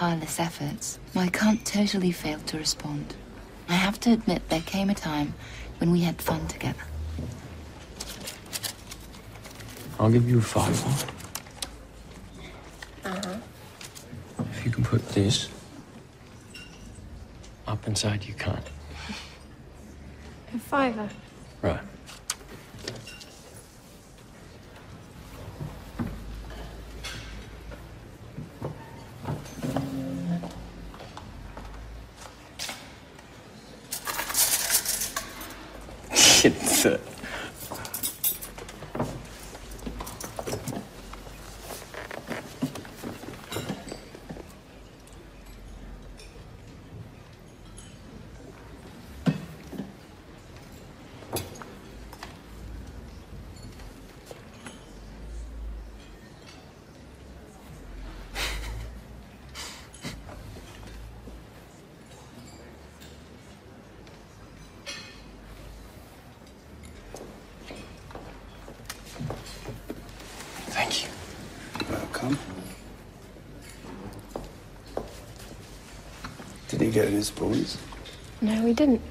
tireless efforts, my cunt totally failed to respond. I have to admit, there came a time when we had fun together. I'll give you a five. Uh-huh. If you can put this up inside your cunt. A fiver. Right. 金色 Thank you. Welcome. Did he get in his boys? No, we didn't.